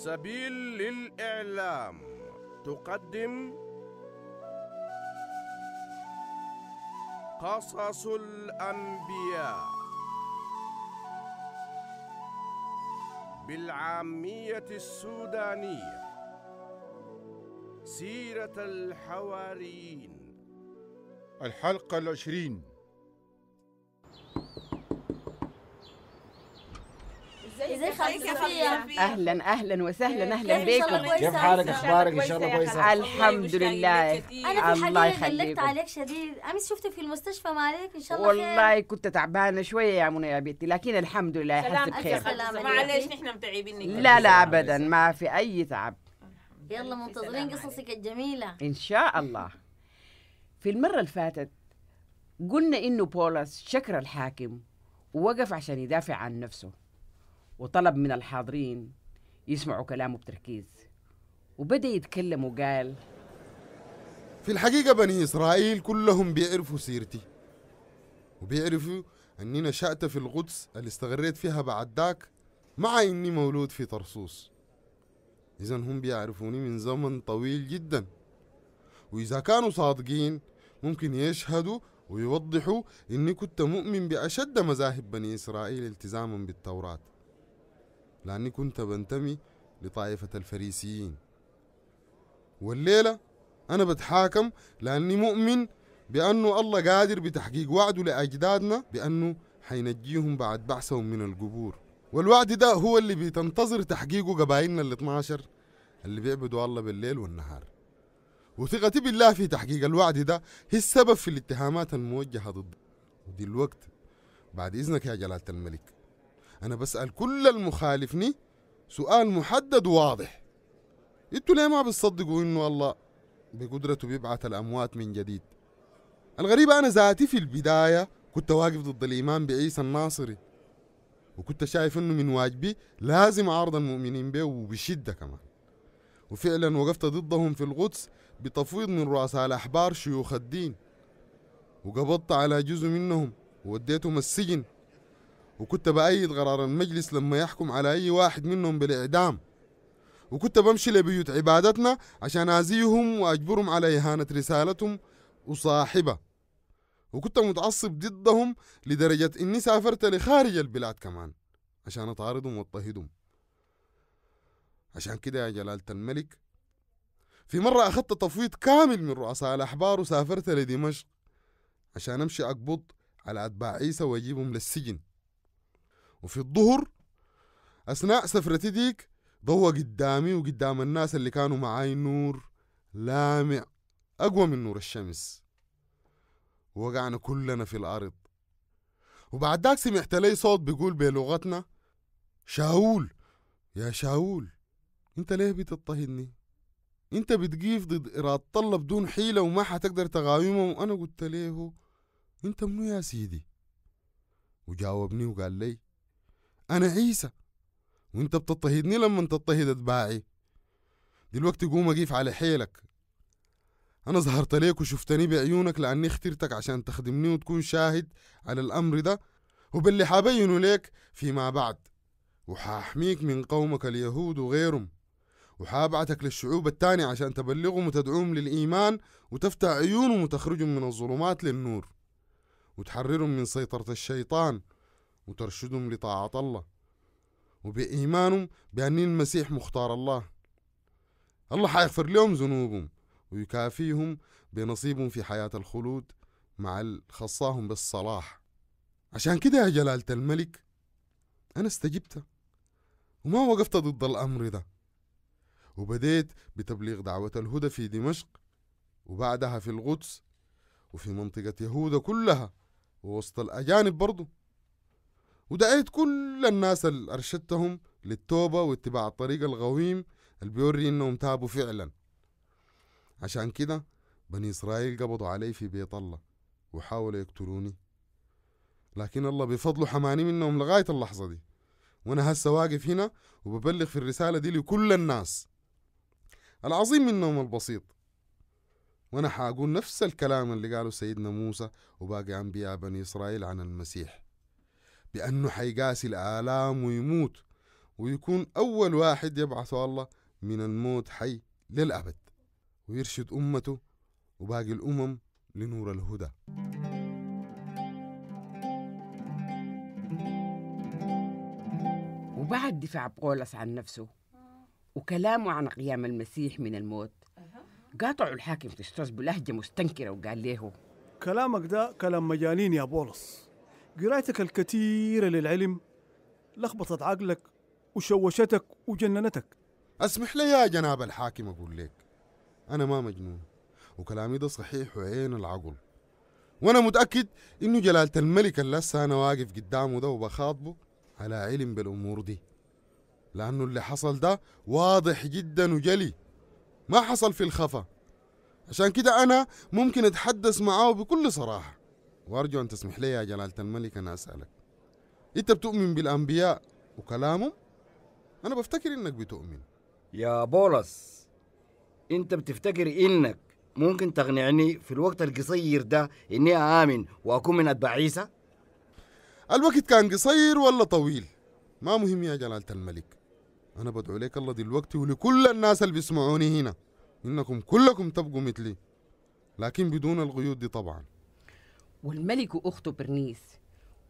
سبيل للإعلام. تقدم قصص الأنبياء بالعامية السودانية. سيرة الحواريين. الحلقة العشرين. ازيك خالتي صفية أهلا أهلا وسهلا أهلا كيف إن شاء الله بكم كويسة؟ كيف حالك أخبارك ان شاء الله كويسة. الحمد لله. أنا في الله الحقيقة قلقت. عليك شديد. امس شفتك في المستشفى ما عليك؟ إن شاء الله خير. والله كنت تعبانة شوية يا منى يا بنتي لكن الحمد لله حسيت بخير معلش. نحن متعبين. لا لا ابدا ما في أي تعب. يلا منتظرين قصصك الجميلة. إن شاء الله. في المرة اللي فاتت قلنا إنه بولس شكر الحاكم ووقف عشان يدافع عن نفسه. وطلب من الحاضرين يسمعوا كلامه بتركيز. وبدأ يتكلم وقال في الحقيقة بني إسرائيل كلهم بيعرفوا سيرتي وبيعرفوا أني نشأت في القدس اللي استغريت فيها بعد داك مع إني مولود في طرسوس. إذا هم بيعرفوني من زمن طويل جدا. وإذا كانوا صادقين ممكن يشهدوا ويوضحوا إني كنت مؤمن بأشد مذاهب بني إسرائيل التزاما بالتوراة. لأني كنت بنتمي لطائفة الفريسيين. والليلة أنا بتحاكم لأني مؤمن بأنه الله قادر بتحقيق وعده لأجدادنا بأنه حينجيهم بعد بعثهم من القبور. والوعد ده هو اللي بتنتظر تحقيقه قبائلنا ال 12 اللي بيعبدوا الله بالليل والنهار. وثقتي بالله في تحقيق الوعد ده هي السبب في الاتهامات الموجهة ضد ودي الوقت. بعد إذنك يا جلالة الملك. أنا بسأل كل المخالفني سؤال محدد وواضح إنتوا ليه ما بتصدقوا إنه الله بقدرته بيبعث الأموات من جديد؟ الغريب أنا ذاتي في البداية كنت واقف ضد الإيمان بعيسى الناصري وكنت شايف إنه من واجبي لازم أعرض المؤمنين به وبشدة كمان. وفعلا وقفت ضدهم في القدس بتفويض من رؤساء الأحبار شيوخ الدين وقبضت على جزء منهم ووديتهم السجن. وكنت بأيد قرار المجلس لما يحكم على أي واحد منهم بالإعدام. وكنت بمشي لبيوت عبادتنا عشان أزيهم وأجبرهم على إهانة رسالتهم وصاحبة. وكنت متعصب ضدهم لدرجة إني سافرت لخارج البلاد كمان عشان أطاردهم وأضطهدهم. عشان كده يا جلالة الملك في مرة أخذت تفويض كامل من رؤساء الأحبار وسافرت لدمشق عشان أمشي أقبض على أتباع عيسى وأجيبهم للسجن. وفي الظهر أثناء سفرتي ديك ضوى قدامي وقدام الناس اللي كانوا معاي نور لامع أقوى من نور الشمس. ووقعنا كلنا في الأرض. وبعد ذاك سمعت لي صوت بيقول بلغتنا شاول يا شاول أنت ليه بتضطهدني؟ أنت بتقيف ضد إرادة الله بدون حيلة وما حتقدر تقاومه وأنا قلت له أنت منو يا سيدي؟ وجاوبني وقال لي أنا عيسى. وأنت بتضطهدني لما تضطهد اتباعي دلوقتي قوم اقيف على حيلك. أنا ظهرت ليك وشفتني بعيونك لأني اخترتك عشان تخدمني وتكون شاهد على الأمر ده وباللي حابينه ليك فيما بعد. وحاحميك من قومك اليهود وغيرهم. وحابعتك للشعوب التانية عشان تبلغهم وتدعوهم للإيمان وتفتح عيونهم وتخرجهم من الظلمات للنور. وتحررهم من سيطرة الشيطان. وترشدهم لطاعة الله وبإيمانهم بأن المسيح مختار الله. الله حيغفر لهم ذنوبهم ويكافيهم بنصيبهم في حياة الخلود مع خصاهم بالصلاح. عشان كده يا جلالة الملك أنا استجبت وما وقفت ضد الأمر ده. وبديت بتبليغ دعوة الهدى في دمشق وبعدها في القدس وفي منطقة يهوذا كلها ووسط الأجانب برضو. ودعيت كل الناس اللي أرشدتهم للتوبة واتباع الطريق الغويم اللي بيوري إنهم تابوا فعلا. عشان كده بني إسرائيل قبضوا علي في بيت الله وحاولوا يقتلوني. لكن الله بفضله حماني منهم لغاية اللحظة دي. وأنا هسه واقف هنا وببلغ في الرسالة دي لكل الناس. العظيم منهم البسيط. وأنا حاقول نفس الكلام اللي قاله سيدنا موسى وباقي أنبياء بني إسرائيل عن المسيح. بأنه حيقاسي الآلام ويموت ويكون أول واحد يبعثه الله من الموت حي للأبد ويرشد أمته وباقي الأمم لنور الهدى. وبعد دفاع بولس عن نفسه وكلامه عن قيام المسيح من الموت قاطعوا الحاكم فيستوس بلهجة مستنكرة وقال له كلامك ده كلام مجانين يا بولس. قرايتك الكثيرة للعلم لخبطت عقلك وشوشتك وجننتك. أسمح لي يا جناب الحاكم أقول لك أنا ما مجنون وكلامي ده صحيح وعين العقل. وأنا متأكد إنه جلالة الملك اللي هسه أنا واقف قدامه ده وبخاطبه على علم بالأمور دي. لأنه اللي حصل ده واضح جدا وجلي ما حصل في الخفا. عشان كده أنا ممكن أتحدث معاه بكل صراحة. وأرجو أن تسمح لي يا جلالة الملك أنا أسألك. أنت بتؤمن بالأنبياء وكلامهم؟ أنا بفتكر إنك بتؤمن. يا بولس إنت بتفتكر إنك ممكن تقنعني في الوقت القصير ده إني آمن وأكون من أتباع عيسى؟ الوقت كان قصير ولا طويل؟ ما مهم يا جلالة الملك. أنا بدعو لك الله دلوقتي ولكل الناس اللي بيسمعوني هنا. إنكم كلكم تبقوا مثلي. لكن بدون القيود دي طبعا. والملك وأخته برنيس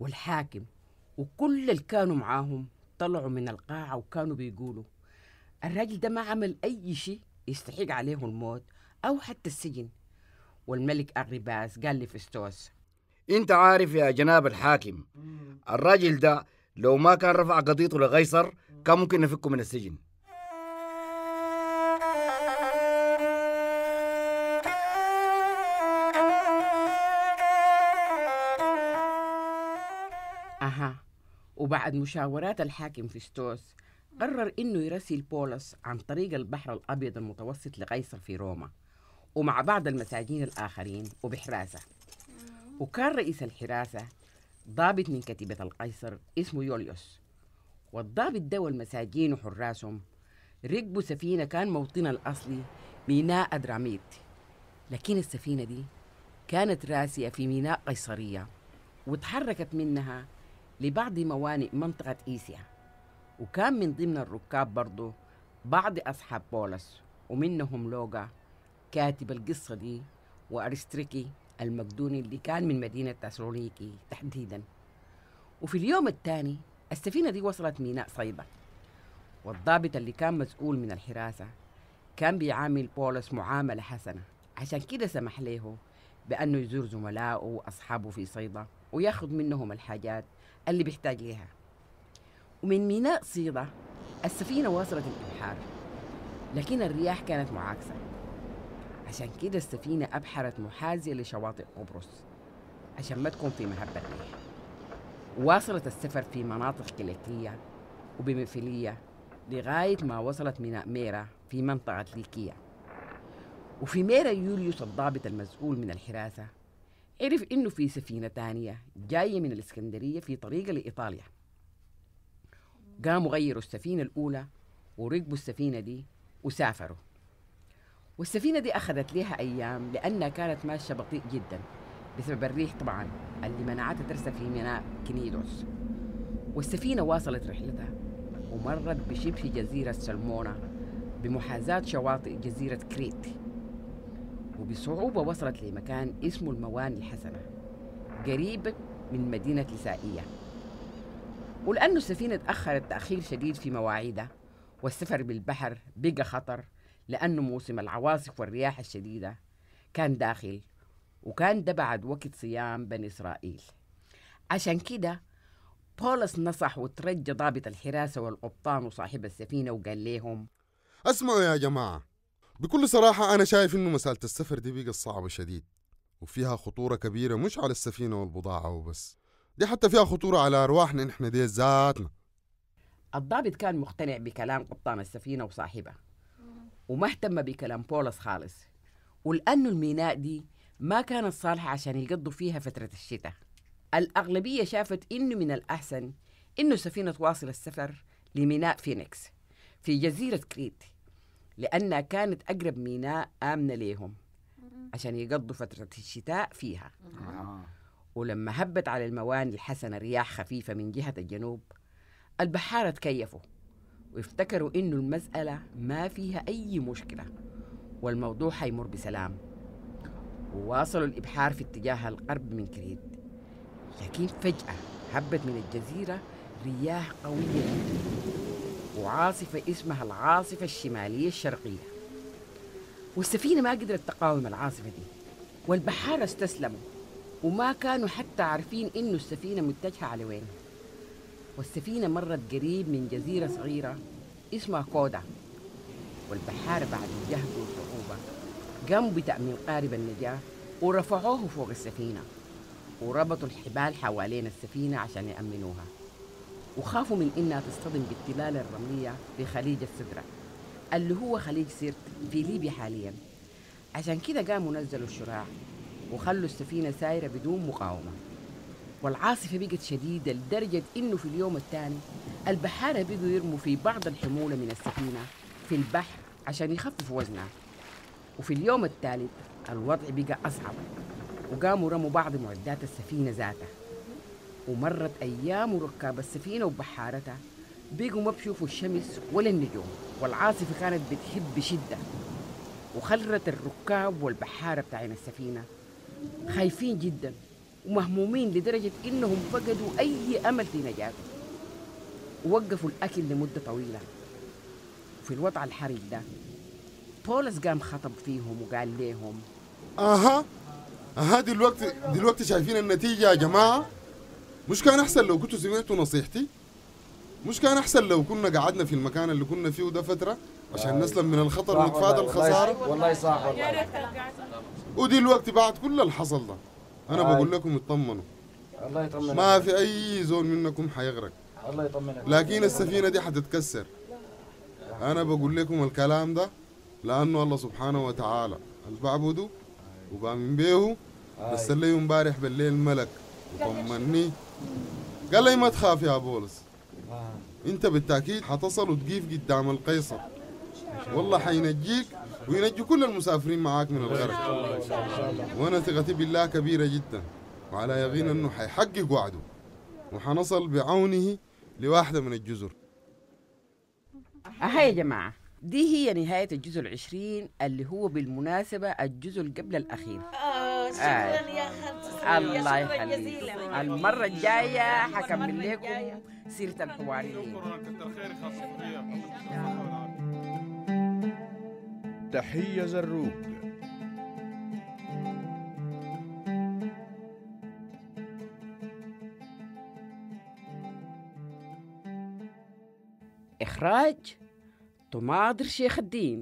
والحاكم وكل اللي كانوا معاهم طلعوا من القاعة وكانوا بيقولوا الراجل ده ما عمل أي شيء يستحق عليه الموت أو حتى السجن. والملك أغرباس قال لفستوس أنت عارف يا جناب الحاكم الراجل ده لو ما كان رفع قضيته لقيصر كان ممكن نفكه من السجن. أها وبعد مشاورات الحاكم فيستوس قرر إنه يرسل بولس عن طريق البحر الأبيض المتوسط لقيصر في روما ومع بعض المساجين الآخرين وبحراسة. وكان رئيس الحراسة ضابط من كتيبة القيصر اسمه يوليوس. والضابط ده والمساجين وحراسهم. ركبوا سفينة كان موطنها الأصلي ميناء أدراميت لكن السفينة دي كانت راسية في ميناء قيصرية وتحركت منها لبعض موانئ منطقة إيسيا. وكان من ضمن الركاب برضو بعض أصحاب بولس ومنهم لوغا كاتب القصة دي وأرستريكي المقدوني اللي كان من مدينة تسالونيكي تحديدا. وفي اليوم الثاني السفينة دي وصلت ميناء صيدا والضابط اللي كان مسؤول من الحراسة كان بيعامل بولس معاملة حسنة. عشان كده سمح له بأنه يزور زملائه وأصحابه في صيدا وياخذ منهم الحاجات اللي بيحتاج لها ومن ميناء صيدا السفينة وصلت الإبحار لكن الرياح كانت معاكسة. عشان كده السفينة أبحرت محاذية لشواطئ قبرص عشان ما تكون في مهب الريح. واصلت السفر في مناطق كليكية وبمفيلية لغاية ما وصلت ميناء ميرا في منطقة ليكية وفي ميرا يوليوس الضابط المسؤول من الحراسة عرف إنه في سفينة تانية جاية من الإسكندرية في طريقة لإيطاليا. قاموا غيروا السفينة الأولى وركبوا السفينة دي وسافروا. والسفينة دي أخذت لها أيام لأنها كانت ماشية بطيء جدا بسبب الريح طبعا اللي منعتها ترسى في ميناء كنيدوس. والسفينة واصلت رحلتها ومرت بشبه جزيرة سلمونة بمحاذاة شواطئ جزيرة كريت. وبصعوبة وصلت لمكان اسمه المواني الحسنة قريب من مدينة لسائية. ولأنه السفينة تأخرت تأخير شديد في مواعيدها والسفر بالبحر بقى خطر لأنه موسم العواصف والرياح الشديدة كان داخل وكان ده بعد وقت صيام بني إسرائيل. عشان كده بولس نصح وترجى ضابط الحراسة والقبطان وصاحب السفينة وقال لهم أسمعوا يا جماعة بكل صراحة أنا شايف إنه مسألة السفر دي بقت صعبة شديد وفيها خطورة كبيرة مش على السفينة والبضاعة وبس دي حتى فيها خطورة على أرواحنا إحنا دي ذاتنا. الضابط كان مقتنع بكلام قبطان السفينة وصاحبه وما اهتم بكلام بولس خالص ولأنه الميناء دي ما كانت صالحة عشان يقضوا فيها فترة الشتاء. الأغلبية شافت إنه من الأحسن إنه السفينة تواصل السفر لميناء فينيكس في جزيرة كريت. لأنها كانت أقرب ميناء آمنة ليهم عشان يقضوا فترة الشتاء فيها. ولما هبت على المواني الحسنة رياح خفيفة من جهة الجنوب البحارة تكيفوا وافتكروا إنه المسألة ما فيها أي مشكلة والموضوع حيمر بسلام. وواصلوا الإبحار في اتجاه الغرب من كريت. لكن فجأة هبت من الجزيرة رياح قوية جدا. وعاصفة اسمها العاصفة الشمالية الشرقية. والسفينة ما قدرت تقاوم العاصفة دي والبحارة استسلموا وما كانوا حتى عارفين إنه السفينة متجهة على وين. والسفينة مرت قريب من جزيرة صغيرة اسمها كودا والبحارة بعد الجهد والصعوبة قاموا بتأمين قارب النجاة ورفعوه فوق السفينة وربطوا الحبال حوالين السفينة عشان يأمنوها. وخافوا من إنها تصطدم بالتلال الرملية في خليج السدرة اللي هو خليج سيرت في ليبيا حاليا. عشان كده قاموا نزلوا الشراع وخلوا السفينة سايرة بدون مقاومة. والعاصفة بقت شديدة لدرجة إنه في اليوم الثاني البحارة بقوا يرموا في بعض الحمولة من السفينة في البحر عشان يخففوا وزنها. وفي اليوم الثالث الوضع بقى أصعب وقاموا رموا بعض معدات السفينة ذاتها. ومرت أيام وركاب السفينة وبحارتها. بقوا ما بشوفوا الشمس ولا النجوم والعاصفة كانت بتهب بشدة وخلت الركاب والبحارة بتاعين السفينة. خايفين جدا ومهمومين لدرجة إنهم فقدوا أي أمل في نجاته ووقفوا الأكل لمدة طويلة. في الوضع الحرج ده بولس قام خطب فيهم وقال لهم أها أها دلوقتي دلوقتي شايفين النتيجة يا جماعة؟ مش كان أحسن لو كنتوا سمعتوا نصيحتي؟ مش كان أحسن لو كنا قعدنا في المكان اللي كنا فيه ده فترة عشان نسلم من الخطر ونتفادى والله- الخسارة والله صح والله. ودلوقتي بعد كل اللي حصل ده. أنا آي. بقول لكم اطمنوا. الله يطمنك. ما في أي زول منكم حيغرق. الله يطمنك. لكن السفينة دي حتتكسر. أنا بقول لكم الكلام ده لأنه الله سبحانه وتعالى. اللي بعبده وبامن بيه بس لي امبارح بالليل ملك. وطمني. قال لي ما تخاف يا بولس. انت بالتأكيد حتصل وتقيف قدام القيصر. والله حينجيك وينجي كل المسافرين معاك من الغرق وأنا ثقتي بالله كبيرة جدا. وعلى يقين إنه حيحقق وعده. وحنصل بعونه لواحدة من الجزر. أها يا جماعة دي هي نهاية الجزء العشرين اللي هو بالمناسبة الجزء قبل الأخير. آه شكراً يا خالتي الله يخليك المرة الجاية حكمل لكم سيرة الحواريين تحية زروق إخراج طماطر شيخ الدين